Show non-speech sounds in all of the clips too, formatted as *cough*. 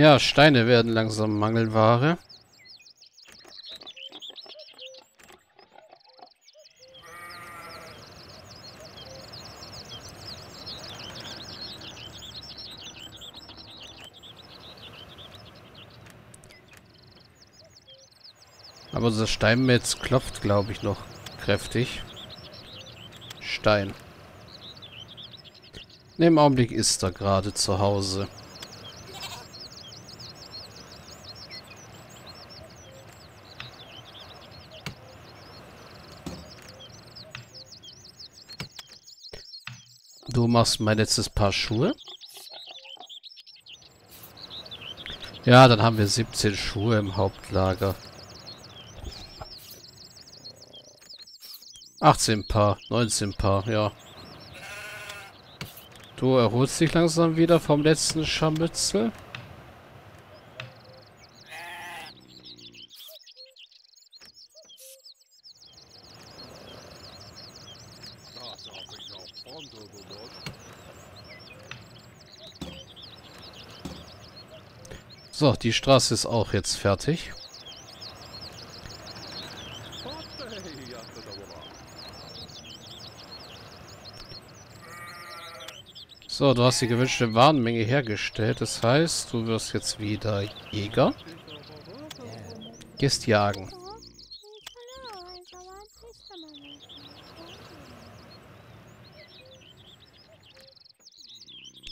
Ja, Steine werden langsam Mangelware. Aber das Steinmetz klopft, glaube ich, noch kräftig. Stein. Im Augenblick ist er gerade zu Hause. Machst mein letztes Paar Schuhe. Ja, dann haben wir 17 Schuhe im Hauptlager. 18 Paar, 19 Paar, ja. Du erholst dich langsam wieder vom letzten Scharmützel. So, die Straße ist auch jetzt fertig. So, du hast die gewünschte Warenmenge hergestellt. Das heißt, du wirst jetzt wieder Jäger. Gehst jagen.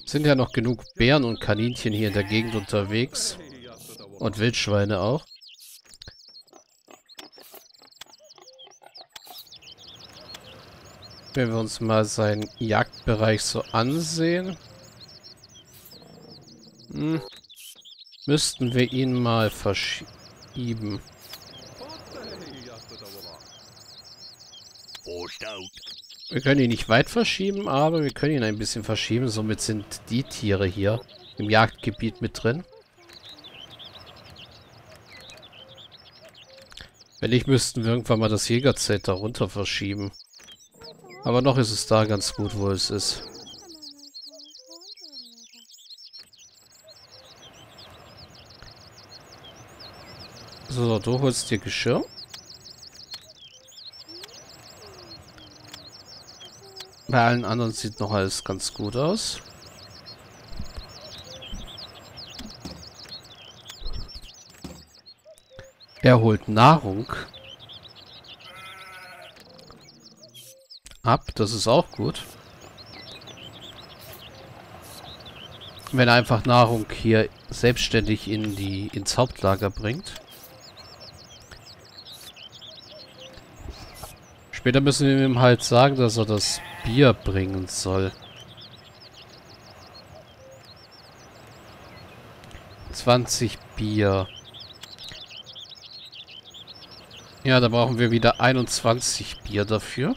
Sind ja noch genug Bären und Kaninchen hier in der Gegend unterwegs. Und Wildschweine auch. Wenn wir uns mal seinen Jagdbereich so ansehen, hm, müssten wir ihn mal verschieben. Wir können ihn nicht weit verschieben, aber wir können ihn ein bisschen verschieben. Somit sind die Tiere hier im Jagdgebiet mit drin. Wenn nicht, müssten wir irgendwann mal das Jägerzelt darunter verschieben. Aber noch ist es da ganz gut, wo es ist. So, du holst dir Geschirr. Bei allen anderen sieht noch alles ganz gut aus. Er holt Nahrung. ab. Das ist auch gut. Wenn er einfach Nahrung hier selbstständig in die ins Hauptlager bringt. Später müssen wir ihm halt sagen, dass er das Bier bringen soll. 20 Bier. Ja, da brauchen wir wieder 21 Bier dafür.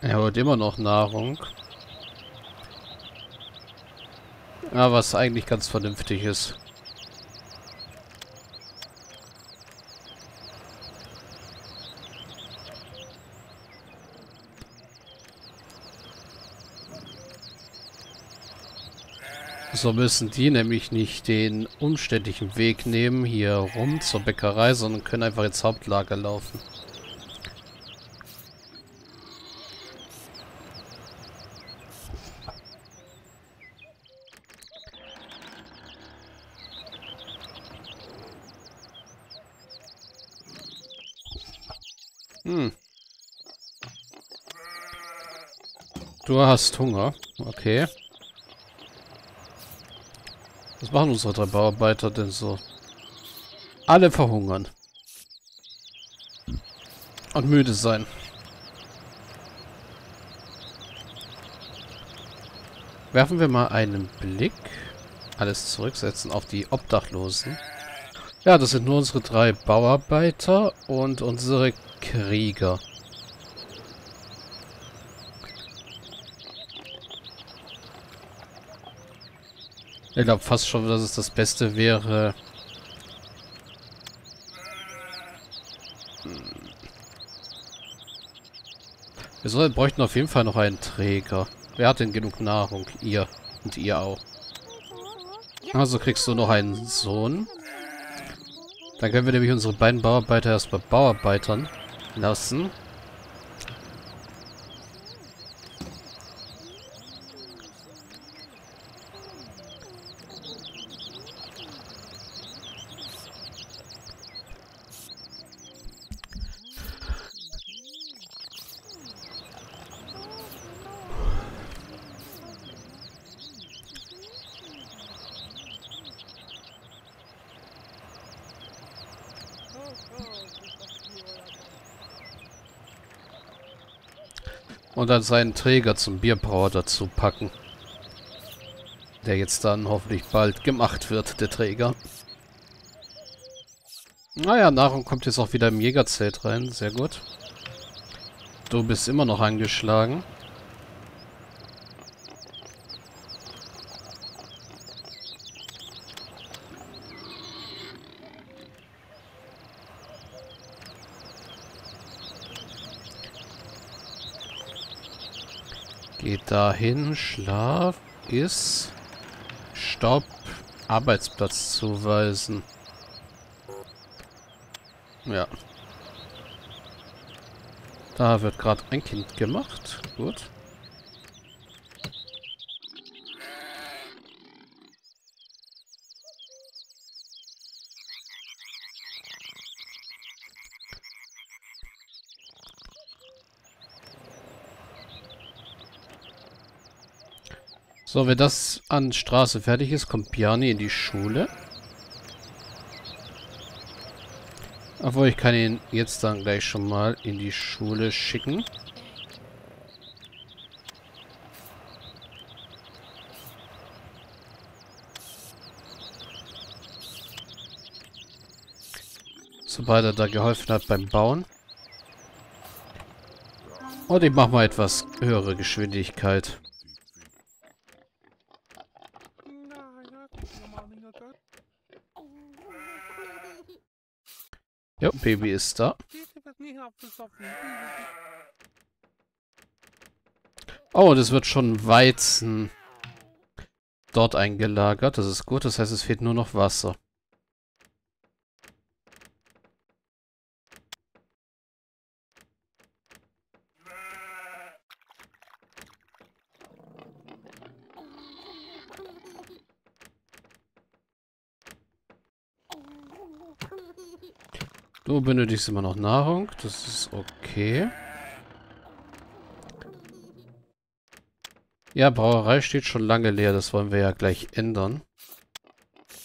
Er holt immer noch Nahrung. Ja, was eigentlich ganz vernünftig ist. So müssen die nämlich nicht den umständlichen Weg nehmen, hier rum zur Bäckerei, sondern können einfach ins Hauptlager laufen. Hm. Du hast Hunger. Okay. Was machen unsere drei Bauarbeiter denn so? Alle verhungern. Und müde sein. Werfen wir mal einen Blick. Alles zurücksetzen auf die Obdachlosen. Ja, das sind nur unsere drei Bauarbeiter und unsere Krieger. Ich glaube fast schon, dass es das Beste wäre. Wir sollen, bräuchten auf jeden Fall noch einen Träger. Wer hat denn genug Nahrung? Ihr. Und ihr auch. Also kriegst du noch einen Sohn. Dann können wir nämlich unsere beiden Bauarbeiter erstmal Bauarbeitern lassen. Und dann seinen Träger zum Bierbrauer dazu packen. Der jetzt dann hoffentlich bald gemacht wird, der Träger. Naja, Nahrung kommt jetzt auch wieder im Jägerzelt rein. Sehr gut. Du bist immer noch angeschlagen. Geht dahin, Schlaf, ist, Stopp, Arbeitsplatz zuweisen. Ja. Da wird gerade ein Kind gemacht. Gut. So, wenn das an Straße fertig ist, kommt Bjarni in die Schule. Obwohl, ich kann ihn jetzt dann gleich schon mal in die Schule schicken. Sobald er da geholfen hat beim Bauen. Und ich mache mal etwas höhere Geschwindigkeit. Ja, Baby ist da. Oh, das wird schon Weizen dort eingelagert. Das ist gut. Das heißt, es fehlt nur noch Wasser. Du benötigst immer noch Nahrung. Das ist okay. Ja, Brauerei steht schon lange leer. Das wollen wir ja gleich ändern.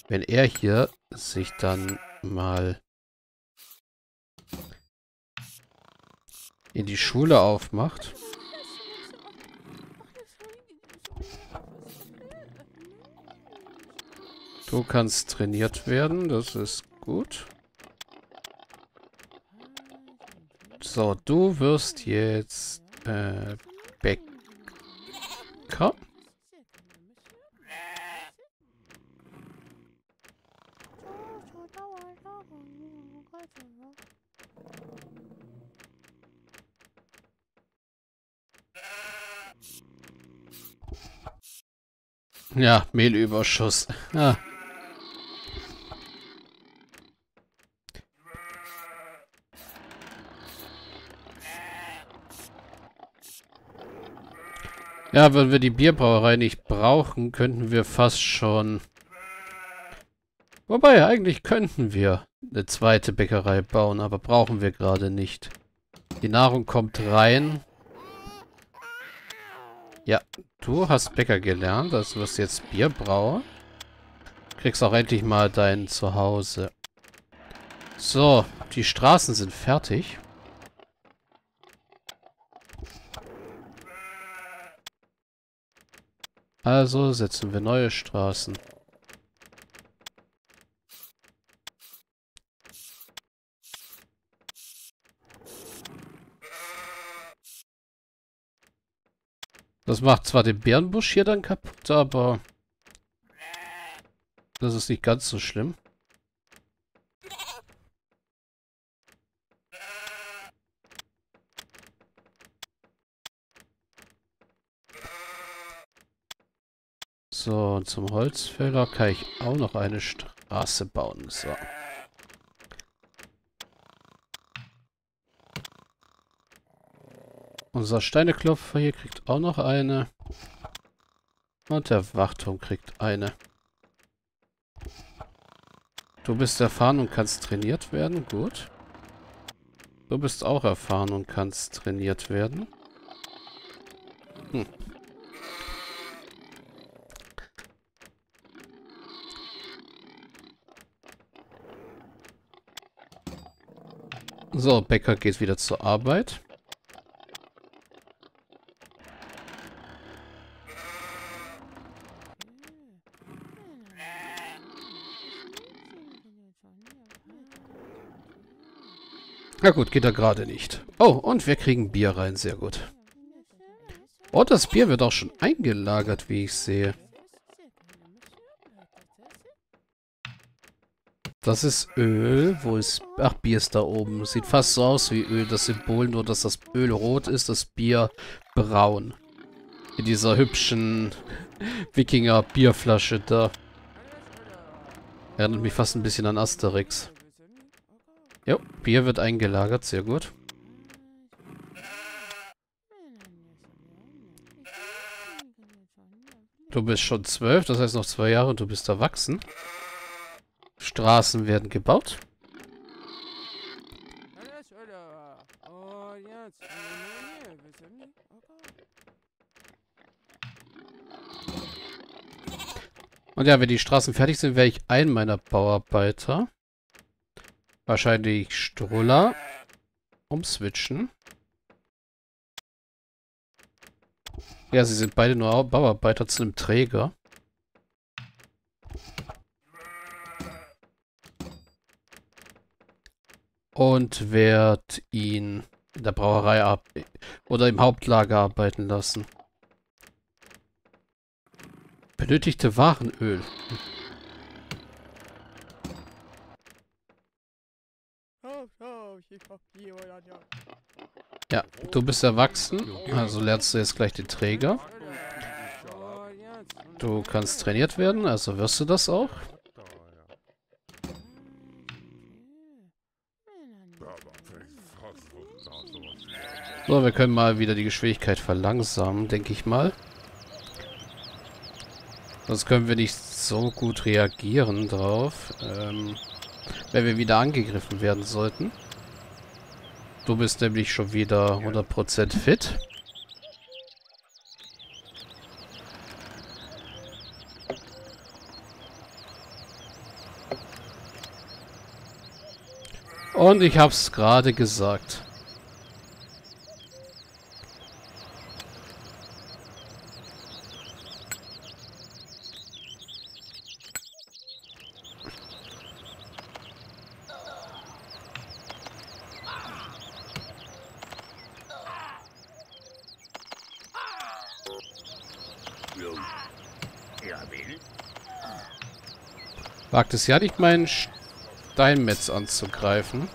Wenn er hier sich dann mal in die Schule aufmacht. Du kannst trainiert werden. Das ist gut. So, du wirst jetzt äh, Bäcker. Ja, Mehlüberschuss. Ja. Ja, wenn wir die Bierbrauerei nicht brauchen, könnten wir fast schon... Wobei, eigentlich könnten wir eine zweite Bäckerei bauen, aber brauchen wir gerade nicht. Die Nahrung kommt rein. Ja, du hast Bäcker gelernt, also wirst jetzt Bierbrauer. Kriegst auch endlich mal dein Zuhause. So, die Straßen sind fertig. Also setzen wir neue Straßen. Das macht zwar den Bärenbusch hier dann kaputt, aber das ist nicht ganz so schlimm. So, und zum Holzfäller kann ich auch noch eine Straße bauen. So. Unser Steineklopfer hier kriegt auch noch eine. Und der Wachturm kriegt eine. Du bist erfahren und kannst trainiert werden. Gut. Du bist auch erfahren und kannst trainiert werden. So, Becker geht wieder zur Arbeit. Na gut, geht er gerade nicht. Oh, und wir kriegen Bier rein. Sehr gut. Oh, das Bier wird auch schon eingelagert, wie ich sehe. Das ist Öl. Wo ist... Ach, Bier ist da oben. Sieht fast so aus wie Öl, das Symbol. Nur, dass das Öl rot ist, das Bier braun. In dieser hübschen *laughs* Wikinger-Bierflasche da. Erinnert mich fast ein bisschen an Asterix. Jo, Bier wird eingelagert, sehr gut. Du bist schon zwölf, das heißt noch zwei Jahre und du bist erwachsen. Straßen werden gebaut. Und ja, wenn die Straßen fertig sind, werde ich einen meiner Bauarbeiter Wahrscheinlich Struller umswitchen. Ja, sie sind beide nur Bauarbeiter zu einem Träger. Und werd ihn in der Brauerei ab oder im Hauptlager arbeiten lassen. Benötigte Warenöl. Ja, du bist erwachsen, also lernst du jetzt gleich den Träger. Du kannst trainiert werden, also wirst du das auch. So, wir können mal wieder die Geschwindigkeit verlangsamen, denke ich mal. Sonst können wir nicht so gut reagieren drauf. Ähm, wenn wir wieder angegriffen werden sollten. Du bist nämlich schon wieder 100% fit. Und ich hab's gerade gesagt. Wagt es ja nicht, meinen Steinmetz anzugreifen.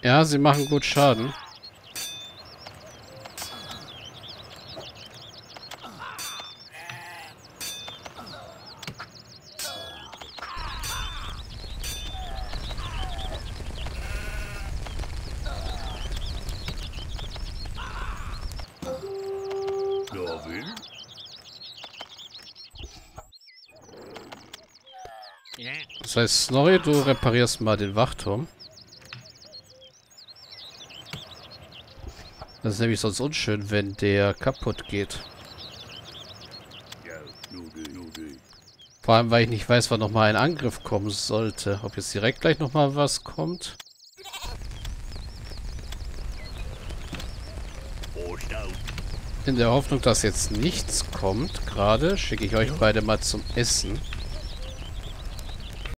Ja, sie machen gut Schaden. Heißt, Snorri, du reparierst mal den Wachturm. Das ist nämlich sonst unschön, wenn der kaputt geht. Vor allem, weil ich nicht weiß, wann nochmal ein Angriff kommen sollte. Ob jetzt direkt gleich nochmal was kommt. In der Hoffnung, dass jetzt nichts kommt, gerade schicke ich euch beide mal zum Essen.